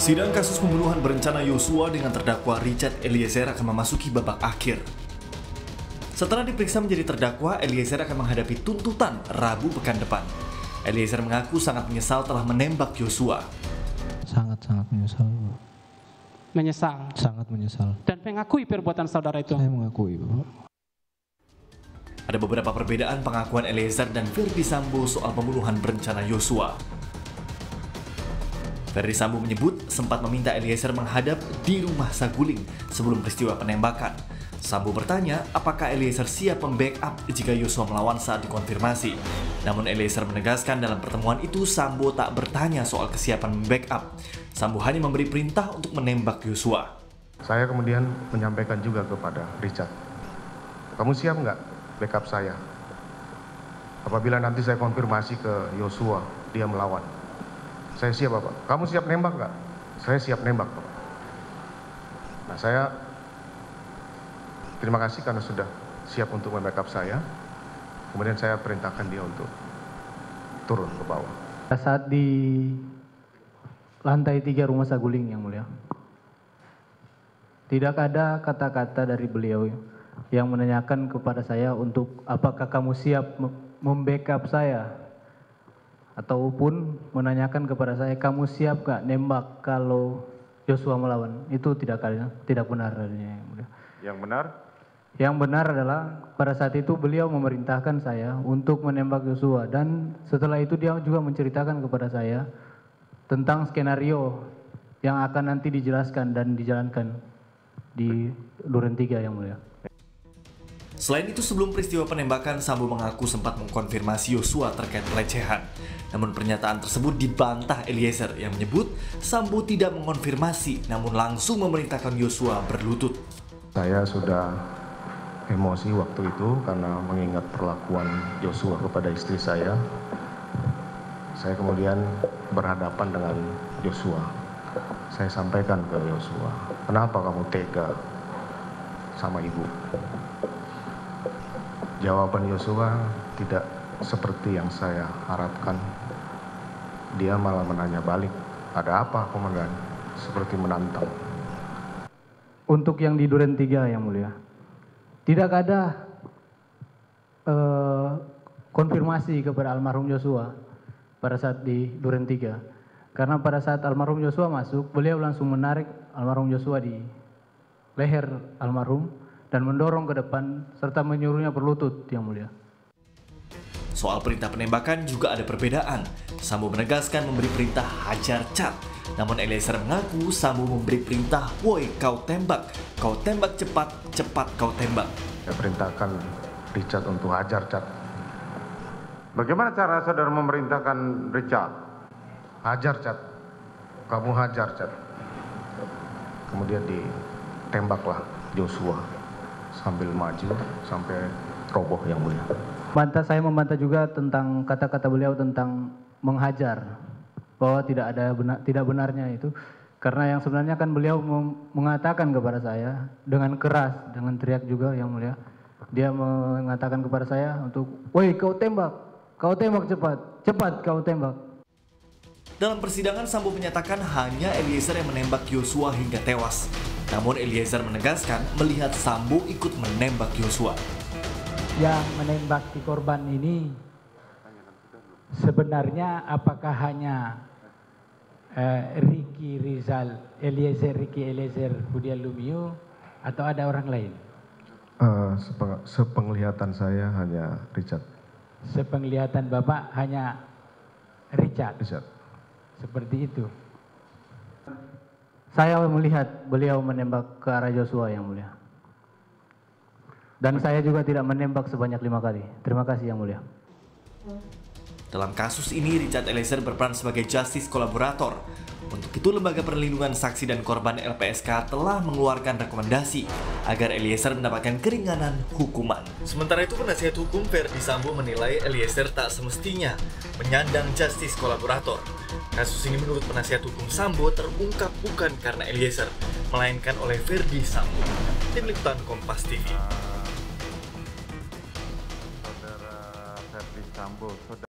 Sidang kasus pembunuhan berencana Yosua dengan terdakwa Richard Eliezer akan memasuki babak akhir. Setelah diperiksa menjadi terdakwa, Eliezer akan menghadapi tuntutan Rabu pekan depan. Eliezer mengaku sangat menyesal telah menembak Yosua. Sangat-sangat menyesal. Menyesal Sangat menyesal. dan mengakui perbuatan saudara itu. Saya mengakui, Bapak. Ada beberapa perbedaan pengakuan Eliezer dan Verdi Sambo soal pembunuhan berencana Yosua. Verdi Sambo menyebut sempat meminta Eliezer menghadap di rumah Saguling sebelum peristiwa penembakan. Sambo bertanya apakah Eliezer siap membackup jika Yosua melawan saat dikonfirmasi. Namun Eliezer menegaskan dalam pertemuan itu Sambo tak bertanya soal kesiapan membackup. Sambo hanya memberi perintah untuk menembak Yosua. Saya kemudian menyampaikan juga kepada Richard, kamu siap nggak backup saya? Apabila nanti saya konfirmasi ke Yosua, dia melawan. Saya siap Bapak. Kamu siap nembak nggak? Saya siap nembak Bapak. Nah saya terima kasih karena sudah siap untuk membackup saya. Kemudian saya perintahkan dia untuk turun ke bawah. Saat di lantai tiga rumah Saguling yang mulia. Tidak ada kata-kata dari beliau yang menanyakan kepada saya untuk apakah kamu siap mem- membackup saya ataupun menanyakan kepada saya kamu siap gak nembak kalau Joshua melawan itu tidak tidak benar adanya yang mulia. Yang benar, Yang benar adalah pada saat itu beliau memerintahkan saya untuk menembak Yosua dan setelah itu dia juga menceritakan kepada saya tentang skenario yang akan nanti dijelaskan dan dijalankan di Duren 3 yang mulia. Selain itu sebelum peristiwa penembakan, Sambo mengaku sempat mengkonfirmasi Yosua terkait pelecehan. Namun pernyataan tersebut dibantah Eliezer yang menyebut Sambo tidak mengonfirmasi namun langsung memerintahkan Yosua berlutut. saya sudah emosi waktu itu karena mengingat perlakuan Joshua kepada istri saya. Saya kemudian berhadapan dengan Joshua. Saya sampaikan ke Joshua, kenapa kamu tega sama ibu? Jawaban Joshua tidak seperti yang saya harapkan. Dia malah menanya balik, ada apa komandan? Seperti menantang. Untuk yang di Duren 3 yang mulia. Tidak ada eh, konfirmasi kepada almarhum Yosua pada saat di Duren 3. Karena pada saat almarhum Yosua masuk, beliau langsung menarik almarhum Yosua di leher almarhum dan mendorong ke depan serta menyuruhnya berlutut yang mulia. Soal perintah penembakan juga ada perbedaan. Sambo menegaskan memberi perintah hajar cat. Namun Eliezer mengaku Sambo memberi perintah, woi kau tembak, kau tembak cepat, cepat kau tembak. Saya perintahkan Richard untuk hajar Cat. Bagaimana cara saudara memerintahkan Richard? Hajar Cat. Kamu hajar Cat. Kemudian ditembaklah Joshua sambil maju sampai roboh yang mulia. Bantah saya membantah juga tentang kata-kata beliau tentang menghajar bahwa tidak ada benar, tidak benarnya itu karena yang sebenarnya kan beliau mem- mengatakan kepada saya dengan keras dengan teriak juga yang mulia dia mengatakan kepada saya untuk woi kau tembak kau tembak cepat cepat kau tembak Dalam persidangan, Sambo menyatakan hanya Eliezer yang menembak Yosua hingga tewas. Namun Eliezer menegaskan melihat Sambo ikut menembak Yosua. yang menembaki korban ini sebenarnya apakah hanya eh, Ricky Rizal, Eliezer Ricky Eliezer Budial Lumiu atau ada orang lain? Eh, sepe- sepenglihatan saya hanya Richard. Sepenglihatan Bapak hanya Richard, Richard. seperti itu. Saya melihat beliau menembak ke arah Joshua yang mulia. Dan saya juga tidak menembak sebanyak lima kali. Terima kasih yang mulia Dalam kasus ini, Richard Eliezer berperan sebagai justice kolaborator. Untuk itu, Lembaga Perlindungan Saksi dan Korban LPSK telah mengeluarkan rekomendasi agar Eliezer mendapatkan keringanan hukuman. Sementara itu, penasihat hukum Verdi Sambo menilai Eliezer tak semestinya menyandang justice kolaborator. Kasus ini menurut penasihat hukum Sambo terungkap bukan karena Eliezer, melainkan oleh Verdi Sambo. Tim Liputan Kompas TV. Saudara Ferdi Sambo, saudara